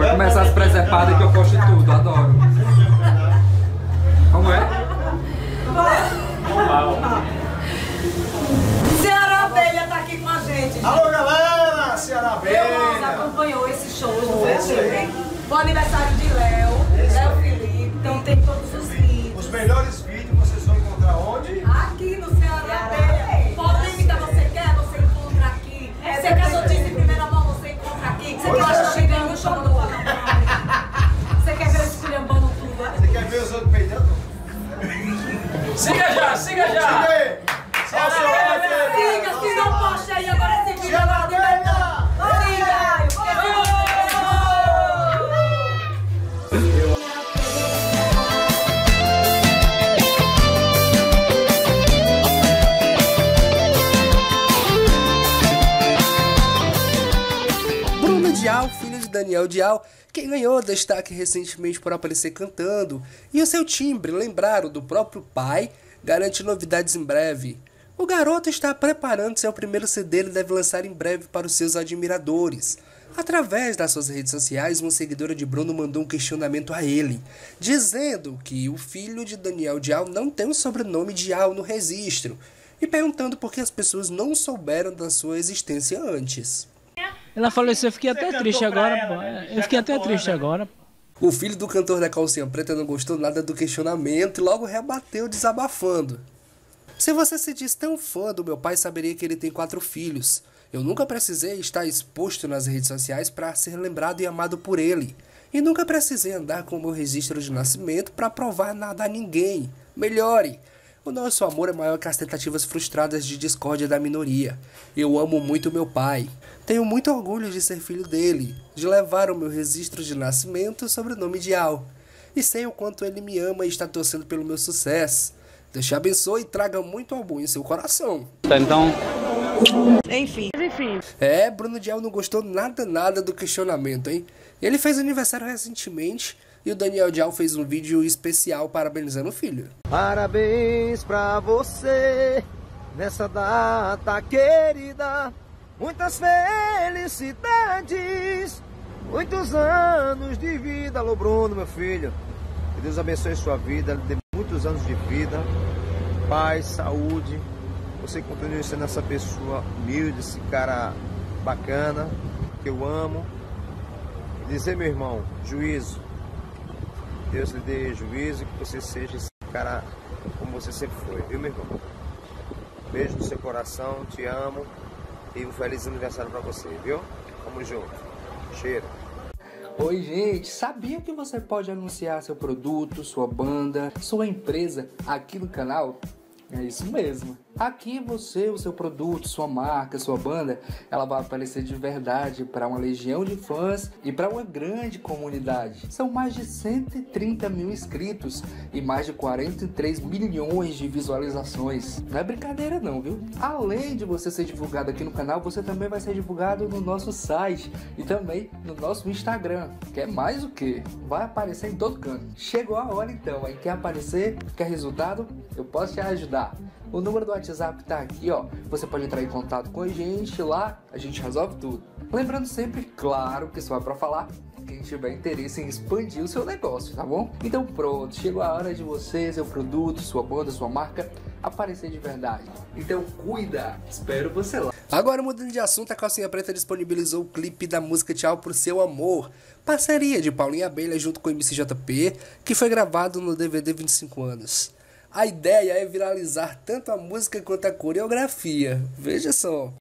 Vai começar as presepadas que eu gosto de tudo, adoro. Como é? Ceará Abelha tá aqui com a gente. Alô, galera! Ceará Meu irmão Velha! acompanhou esse show, não Foi, foi foi. né? Foi o aniversário See ya! Daniel Dial, que ganhou destaque recentemente por aparecer cantando, e o seu timbre, lembraram do próprio pai, garante novidades em breve. O garoto está preparando seu primeiro CD e deve lançar em breve para os seus admiradores. Através das suas redes sociais, uma seguidora de Bruno mandou um questionamento a ele, dizendo que o filho de Daniel Dial não tem o sobrenome Dial no registro, e perguntando por que as pessoas não souberam da sua existência antes. Ela falou isso, eu fiquei até cantou triste agora, ela, pô. né? Eu Já fiquei até triste ela, agora. O filho do cantor da calcinha preta não gostou nada do questionamento e logo rebateu desabafando. Se você se diz tão fã do meu pai, saberia que ele tem quatro filhos. Eu nunca precisei estar exposto nas redes sociais para ser lembrado e amado por ele. E nunca precisei andar com o meu registro de nascimento para provar nada a ninguém. Melhore! O nosso amor é maior que as tentativas frustradas de discórdia da minoria. Eu amo muito meu pai. Tenho muito orgulho de ser filho dele, de levar o meu registro de nascimento sobre o nome de Al. E sei o quanto ele me ama e está torcendo pelo meu sucesso. Deus te abençoe e traga muito amor em seu coração. Então, Enfim. É, Bruno Dial não gostou nada, nada do questionamento, hein? Ele fez aniversário recentemente e o Daniel Dial fez um vídeo especial parabenizando o filho. Parabéns pra você nessa data querida. Muitas felicidades, muitos anos de vida. Alô, Bruno, meu filho. Que Deus abençoe sua vida, dê muitos anos de vida, paz, saúde. Você continue sendo essa pessoa humilde, esse cara bacana, que eu amo. Dizer, meu irmão, juízo. Deus lhe dê juízo e que você seja esse cara como você sempre foi, viu, meu irmão? Beijo no seu coração, te amo e um feliz aniversário pra você, viu? Tamo junto. Cheiro. Oi, gente! Sabia que você pode anunciar seu produto, sua banda, sua empresa aqui no canal? É isso mesmo. Aqui você, o seu produto, sua marca, sua banda, ela vai aparecer de verdade para uma legião de fãs e para uma grande comunidade. São mais de 130 mil inscritos e mais de 43 milhões de visualizações. Não é brincadeira não, viu? Além de você ser divulgado aqui no canal, você também vai ser divulgado no nosso site e também no nosso Instagram. Quer mais o que? Vai aparecer em todo canto. Chegou a hora então, aí quer aparecer? Quer resultado? Eu posso te ajudar. O número do WhatsApp tá aqui, ó. Você pode entrar em contato com a gente lá, a gente resolve tudo. Lembrando sempre, claro, que só é pra falar quem tiver interesse em expandir o seu negócio, tá bom? Então pronto, chegou a hora de você, seu produto, sua banda, sua marca aparecer de verdade. Então cuida, espero você lá. Agora mudando de assunto, a Calcinha Preta disponibilizou o clipe da música Tchau pro Seu Amor, parceria de Paulinha Abelha junto com o MCJP, que foi gravado no DVD 25 anos. A ideia é viralizar tanto a música quanto a coreografia. Veja só.